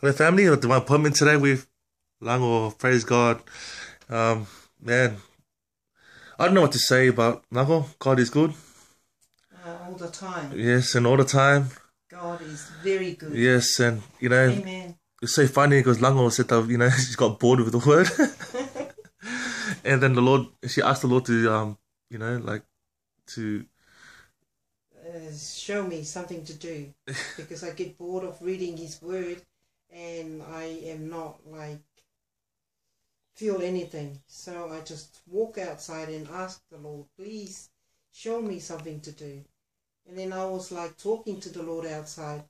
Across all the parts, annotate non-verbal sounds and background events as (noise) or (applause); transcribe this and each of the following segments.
Hello, family. I my appointment today with Lango. Praise God. Um, man, I don't know what to say about Lango. God is good. Uh, all the time. Yes, and all the time. God is very good. Yes, and you know, Amen. it's so funny because Lango said that you know (laughs) she's got bored with the word, (laughs) and then the Lord, she asked the Lord to um, you know, like to Uh, show me something to do (laughs) because I get bored of reading His Word and I am not like feel anything. So I just walk outside and ask the Lord, please show me something to do. And then I was like talking to the Lord outside.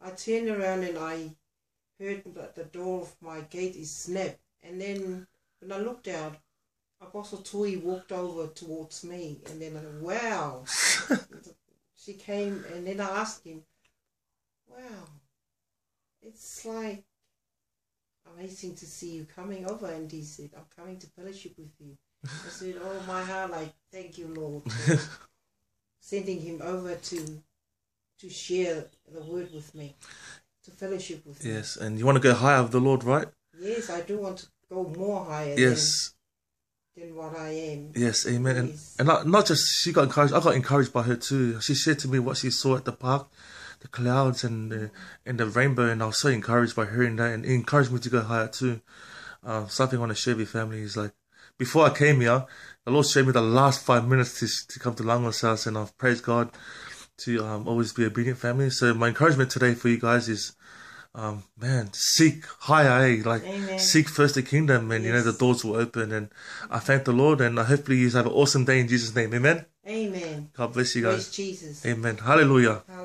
I turned around and I heard that the door of my gate is snap. And then when I looked out, Apostle Tui walked over towards me. And then I wow. (laughs) she came and then I asked him, wow, it's like amazing to see you coming over. And he said, I'm coming to fellowship with you. I (laughs) said, oh, my heart, like, thank you, Lord, (laughs) sending him over to to share the word with me, to fellowship with me. yes, and you want to go higher with the Lord, right? Yes, I do want to go more higher Yes, than, than what I am. yes, Amen. And and not, not just she got encouraged. I got encouraged by her too. She shared to me what she saw at the park, the clouds and the and the rainbow, and I was so encouraged by hearing that, and it encouraged me to go higher too. Um, something I want to share with family is like before I came here, the Lord showed me the last five minutes to to come to Lango's house, and I've praised God to um, always be obedient family. So my encouragement today for you guys is. Um, man, seek higher, eh? like Amen. seek first the kingdom, and you know the doors will open. And I thank the Lord, and uh, hopefully you have an awesome day in Jesus' name. Amen. Amen. God bless you Praise guys. Jesus. Amen. Hallelujah. Hallelujah.